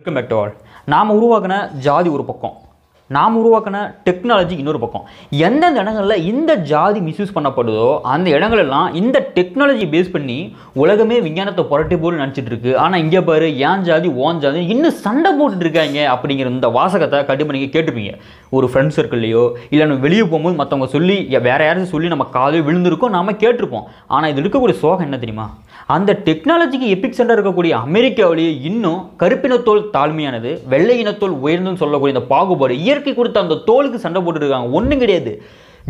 Welcome back to all நாம் உருவாக்கின ஜாதி ஒரு பக்கம். நாம் உருவாக்கின டெக்னாலஜி இன்னொரு பக்கம். எந்தெந்த இடங்களில் இந்த ஜாதி மிஸ்யூஸ் பண்ணப்படுதோ அந்த இடங்களெல்லாம் இந்த டெக்னாலஜி பேஸ் பண்ணி உலகமே விஞ்ஞானத்தை புரட்டி போல் நினச்சிட்டு இருக்கு. ஆனால் இங்கே பாரு ஏன் ஜாதி ஓன் ஜாதி இன்னும் சண்டை போட்டுட்டு இருக்காங்க அப்படிங்கிற இந்த வாசகத்தை கண்டிப்பாக நீங்கள் கேட்டிருப்பீங்க. ஒரு ஃப்ரெண்ட் சர்க்கிள்லையோ இல்லை நம்ம வெளியே போகும்போது மற்றவங்க சொல்லி வேறு வேற சொல்லி நம்ம காதில் விழுந்திருக்கோம் நாம கேட்டிருப்போம். ஆனால் இது இருக்கக்கூடிய சோகம் என்ன தெரியுமா? அந்த டெக்னாலஜிக்கு எபிக் சென்டர் இருக்கக்கூடிய அமெரிக்காவிலேயே இன்னும் கருப்பினத்தோல் தாழ்மையானது வெள்ளை இனத்தோல் உயர்ந்துன்னு சொல்லக்கூடிய இந்த பாகுபாடு இயற்கை கொடுத்த அந்த தோலுக்கு சண்டை போட்டுட்டு இருக்காங்க ஒன்றும் கிடையாது.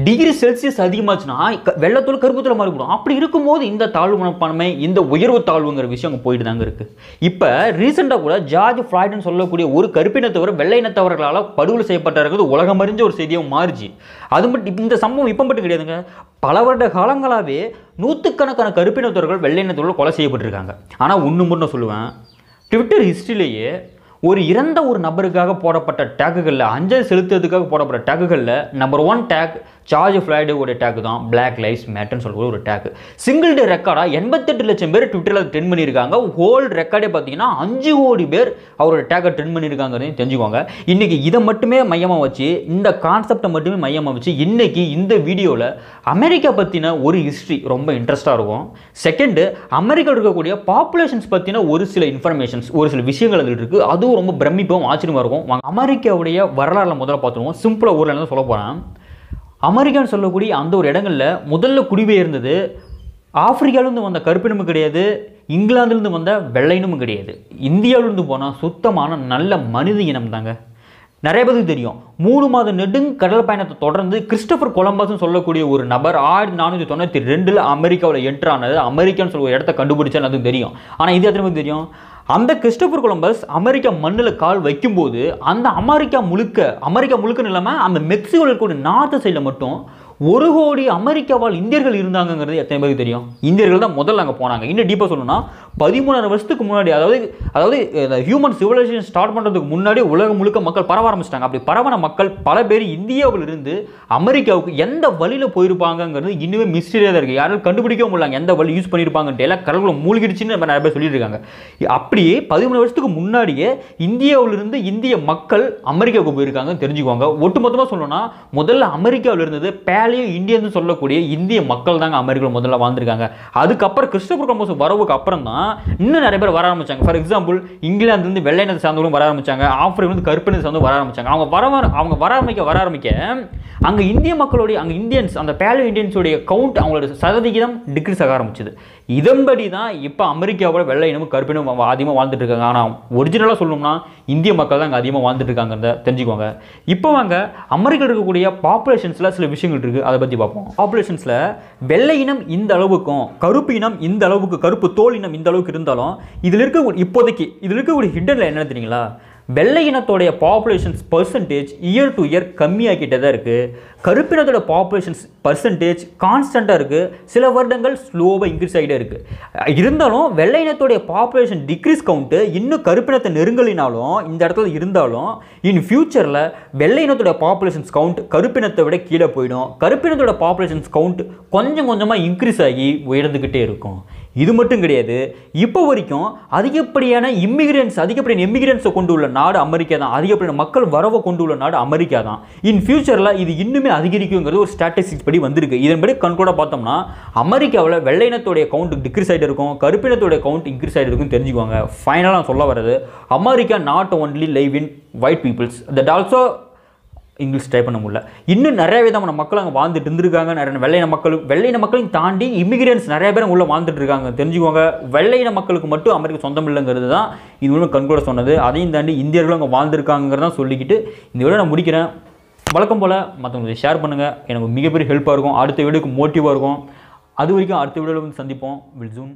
டிகிரி செல்சியஸ் அதிகமாச்சுன்னா வெள்ளத்தோல் கருப்புத்தோல் மாறிவிடும் அப்படி இருக்கும்போது இந்த தாழ்வு மனப்பான்மை இந்த உயர்வு தாழ்வுங்கிற விஷயம் அங்கே போயிட்டு தாங்க இருக்கு. இப்போ ரீசெண்டாக கூட ஜார்ஜ் ஃப்ளாய்டுன்னு சொல்லக்கூடிய ஒரு கருப்பினத்தவர் வெள்ளை இனத்தவர்களால் படுகொலை செய்யப்பட்டிருக்கிறது. உலகம் அறிஞ்ச ஒரு செய்தியாக மாறிச்சு. அது மட்டும் இந்த சம்பவம் இப்போ மட்டும் கிடையாதுங்க. பல வருட காலங்களாகவே நூற்றுக்கணக்கான கருப்பினத்தவர்கள் வெள்ளை கொலை செய்யப்பட்டிருக்காங்க. ஆனால் ஒன்று மட்டும் சொல்லுவேன். ட்விட்டர் ஹிஸ்ட்ரியிலேயே ஒரு இறந்த ஒரு நபருக்காக போடப்பட்ட டேக்குகளில் அஞ்சல் செலுத்துறதுக்காக போடப்பட்ட டேக்குகளில் நம்பர் ஒன் டேக் ஜார்ஜ் ஃப்ளைடோட டேக் தான். பிளாக் லைஃப்ஸ் மேட்டர்னு சொல்லக்கூடிய ஒரு டேக் சிங்கிள் டே ரெக்கார்டாக எண்பத்தெட்டு லட்சம் பேர் ட்விட்டரில் ட்ரெண்ட் பண்ணியிருக்காங்க. ஹோல் ரெக்கார்டே பார்த்தீங்கன்னா அஞ்சு கோடி பேர் அவரோட டேக்கை ட்ரெண்ட் பண்ணியிருக்காங்கிறதையும் தெரிஞ்சுக்கோங்க. இன்றைக்கி இதை மட்டுமே மையமாக வச்சு இந்த கான்செப்டை மட்டுமே மையமாக வச்சு இன்றைக்கி இந்த வீடியோவில் அமெரிக்கா பற்றின ஒரு ஹிஸ்ட்ரி ரொம்ப இன்ட்ரெஸ்ட்டாக இருக்கும். செகண்டு அமெரிக்காவில் இருக்கக்கூடிய பாப்புலேஷன்ஸ் பற்றின ஒரு சில இன்ஃபர்மேஷன்ஸ் ஒரு சில விஷயங்கள் அதில் இருக்குது அதுவும் ரொம்ப பிரமிப்பாகவும் ஆச்சரியமாக இருக்கும். அமெரிக்காவுடைய வரலாறுல முதல்ல பார்த்துருவோம். சிம்பிளாக ஊரில் இருந்து சொல்ல போகிறேன் அமெரிக்கான்னு சொல்லக்கூடிய அந்த ஒரு இடங்களில் முதல்ல குடிபெயர்ந்தது ஆப்பிரிக்காவிலேருந்து வந்த கருப்பினமும் கிடையாது இங்கிலாந்துலேருந்து வந்த வெள்ளையினமும் கிடையாது. இந்தியாவிலேருந்து போனால் சுத்தமான நல்ல மனித இனம் தாங்க. நிறைய பேருக்கு தெரியும். மூணு மாத நெடுங்கடல் பயணத்தை தொடர்ந்து கிறிஸ்டபர் கொலம்பஸ்னு சொல்லக்கூடிய ஒரு நபர் ஆயிரத்தி நானூற்றி தொண்ணூற்றி ரெண்டில் அமெரிக்காவில் என்ட்ரானது அமெரிக்கான்னு சொல்ல ஒரு இடத்த கண்டுபிடிச்சான்னு அதுவும் தெரியும். ஆனால் இது எத்தனை பேருக்கு தெரியும்? அந்த கிறிஸ்டபர் கொலம்பஸ் அமெரிக்கா மண்ணில் கால் வைக்கும்போது அந்த அமெரிக்கா முழுக்க அமெரிக்கா முழுக்கன்னு இல்லாமல் அந்த மெக்சிகோவில் இருக்கக்கூடிய நார்த்து சைடில் மட்டும் ஒரு கோடி அமெரிக்காவால் இந்தியர்கள் இருந்தாங்கங்கிறது எத்தனை பேருக்கு தெரியும்? இந்தியர்கள் தான் முதல்ல அங்கே போனாங்க. இன்னும் டீப்பாக சொல்லணும்னா பதிமூணாயிரம் வருஷத்துக்கு முன்னாடி அதாவது அதாவது ஹியூமன் சிவிலைசேஷன் ஸ்டார்ட் பண்ணுறதுக்கு முன்னாடி உலகம் முழுக்க மக்கள் பரவ ஆரம்பிச்சிட்டாங்க. அப்படி பரவன மக்கள் பல பேர் இந்தியாவில் இருந்து அமெரிக்காவுக்கு எந்த வழியில் போயிருப்பாங்கங்கிறது இன்னுமே மிஸ்டரியாக தான் இருக்குது யாரும் கண்டுபிடிக்க முடியல எந்த வழி யூஸ் பண்ணியிருப்பாங்கன்ட்டு. எல்லாம் கடவுளை மூழ்கிடுச்சுன்னு நம்ம நிறைய பேர் சொல்லிட்டு இருக்காங்க அப்படியே பதிமூணு வருஷத்துக்கு முன்னாடியே இந்தியாவிலிருந்து இந்திய மக்கள் அமெரிக்காவுக்கு போயிருக்காங்கன்னு தெரிஞ்சுக்குவாங்க. ஒட்டுமொத்தமாக சொல்லணும்னா முதல்ல அமெரிக்காவில் இருந்தது பேலியோ இந்தியன்னு சொல்லக்கூடிய இந்திய மக்கள் தாங்க அமெரிக்காவில் முதல்ல வாழ்ந்திருக்காங்க. அதுக்கப்புறம் கிறிஸ்டபர் கம்போஸ் வரவுக்கு அப்புறம் தான் இன்னும் நிறைய பேர் வர ஆரம்பிச்சாங்க. ஃபார் எக்ஸாம்பிள் இங்கிலாந்துலேருந்து வெள்ளை இனத்தை சார்ந்தவங்களும் வர ஆரம்பிச்சாங்க. கருப்பு கருப்பினத்தை சார்ந்து வர ஆரம்பிச்சாங்க. அவங்க வர அவங்க வர ஆரம்பிக்க வர ஆரம்பிக்க அங்கே இந்திய மக்களுடைய அங்கே இந்தியன்ஸ் அந்த பேலோ இந்தியன்ஸுடைய கவுண்ட் அவங்களோட சதவிகிதம் டிக்ரீஸ் ஆக ஆரம்பிச்சது. இதன்படி தான் இப்போ அமெரிக்காவோட வெள்ளை இனமும் கருப்பினும் அதிகமாக வாழ்ந்துட்டு இருக்காங்க. ஆனால் ஒரிஜினலாக சொல்லணும்னா இந்திய மக்கள் தான் அங்கே அதிகமாக வாழ்ந்துட்டு இருக்காங்கிறத தெரிஞ்சுக்கோங்க. இப்போ வாங்க அமெரிக்காவில் இருக்கக்கூடிய பாப்புலேஷன்ஸில் சில விஷயங்கள் இருக்குது அதை பற்றி பார்ப்போம். பாப்புலேஷன்ஸில் வெள்ளை இனம் இந்த அளவுக்கும் கருப்பு இனம் இந்த அளவுக்கு கருப்பு தோல் இனம் இந்த அளவுக்கு இருந்தாலும் இதில் இருக்க இப்போதைக்கு இதில் இருக்கக்கூடிய ஹிடனில் என்ன தெரியுங்களா? வெள்ளை இனத்தோடைய population's percentage year to year கம்மியாகிட்டே தான் இருக்குது கருப்பினத்தோட பாப்புலேஷன்ஸ் பர்சன்டேஜ் கான்ஸ்டண்ட்டாக இருக்குது சில வருடங்கள் ஸ்லோவாக இன்க்ரீஸ் ஆகிட்டே இருக்குது இருந்தாலும் வெள்ளை இனத்தோடைய பாப்புலேஷன் டிக்ரீஸ் கவுண்ட்டு இன்னும் கருப்பினத்தை நெருங்கலினாலும் இந்த இடத்துல இருந்தாலும் இன் ஃபியூச்சரில் வெள்ளை இனத்தோட பாப்புலேஷன்ஸ் கவுண்ட் கருப்பினத்தை விட கீழே போயிடும். கருப்பினத்தோட பாப்புலேஷன்ஸ் கவுண்ட் கொஞ்சம் கொஞ்சமாக இன்க்ரீஸ் ஆகி உயர்ந்துக்கிட்டே இருக்கும். இது மட்டும் கிடையாது இப்போ வரைக்கும் அதிகப்படியான இம்மிகிரன்ஸ் அதிகப்படியான இம்மிகிரன்ஸை கொண்டு உள்ள நாடு அமெரிக்கா தான். அதிகப்படியான மக்கள் வரவை கொண்டு உள்ள நாடு அமெரிக்கா தான். இன் ஃபியூச்சரில் இது இன்னுமே அதிகரிக்குங்கிறது ஒரு ஸ்டாட்டிஸ்டிக்ஸ் படி வந்திருக்கு. இதன்படி கண்கூட பார்த்தோம்னா அமெரிக்காவில் வெள்ளையினத்துடைய கவுண்ட் டிக்ரீஸ் ஆகிட்டு இருக்கும் கருப்பினத்தோடைய கவுண்ட் இன்க்ரீஸ் ஆகிட்டு இருக்கும் தெரிஞ்சுக்குவாங்க ஃபைனலாக நான் சொல்ல வர்றது America not only live in white peoples that also English try பண்ண முடியல. இன்னும் நிறைய விதமான மக்கள் அங்கே வாழ்ந்துட்டு இருந்திருக்காங்க. நிறைய வெள்ளையின மக்கள் வெள்ளையின மக்களையும் தாண்டி இமிகிரன்ஸ் நிறைய பேர் உள்ளே வாழ்ந்துட்டு இருக்காங்க. தெரிஞ்சுக்கோங்க. வெள்ளையின மக்களுக்கு மட்டும் அமெரிக்கா சொந்தம் இல்லைங்கிறது தான் இது ஒன்று கண்கூட சொன்னது. அதையும் தாண்டி இந்தியர்களும் அங்கே வாழ்ந்துருக்காங்கிறதான் சொல்லிக்கிட்டு இந்த விட நான் முடிக்கிறேன். வழக்கம் போல் மற்றவங்களுக்கு ஷேர் பண்ணுங்கள் எனக்கு மிகப்பெரிய ஹெல்ப்பாக இருக்கும். அடுத்த வீடியோக்கு மோட்டிவாக இருக்கும். அது வரைக்கும் அடுத்த வீடியோவில் வந்து சந்திப்போம். Will June